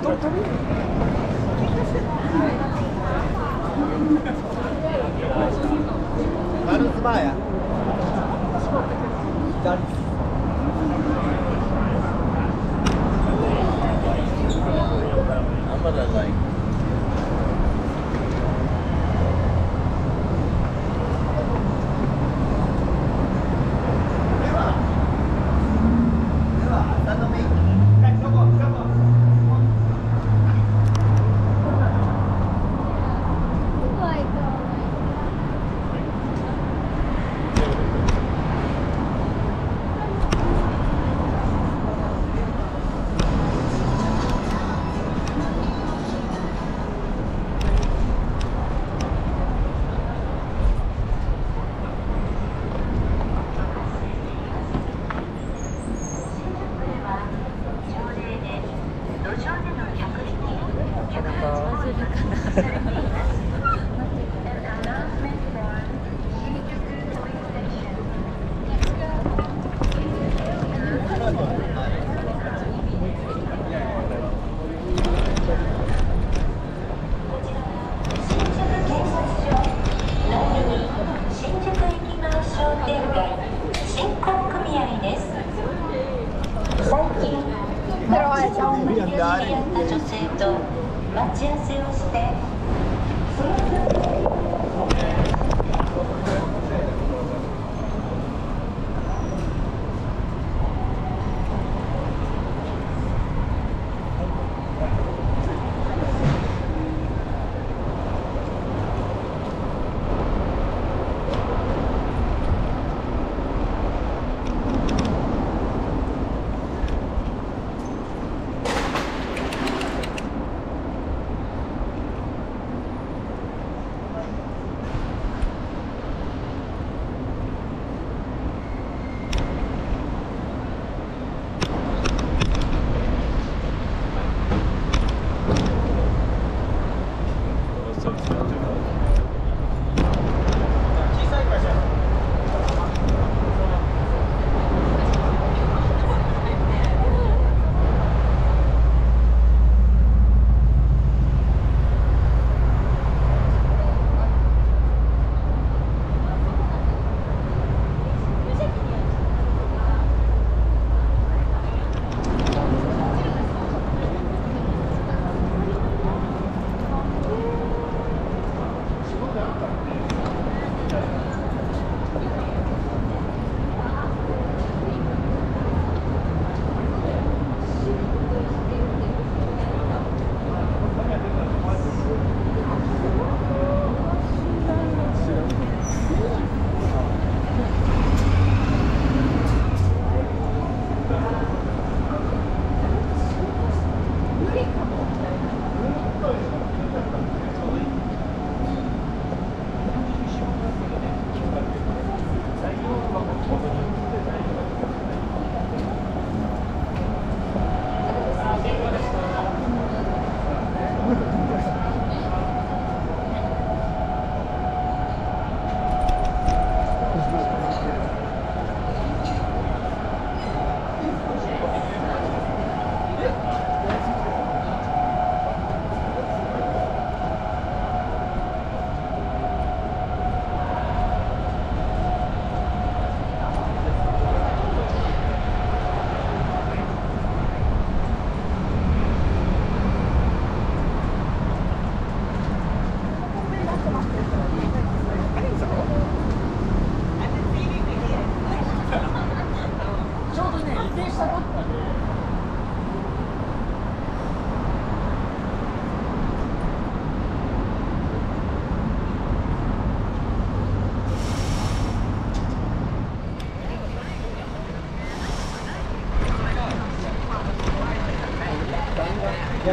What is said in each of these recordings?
認しますガールズ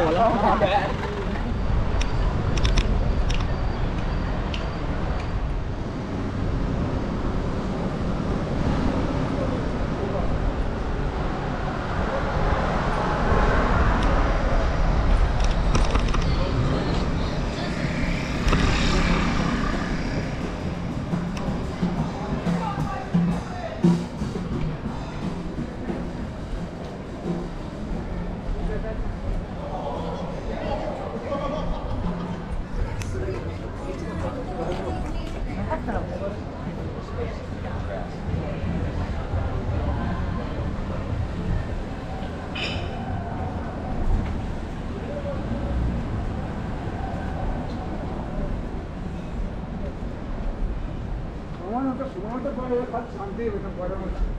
我了。सुमोट शांति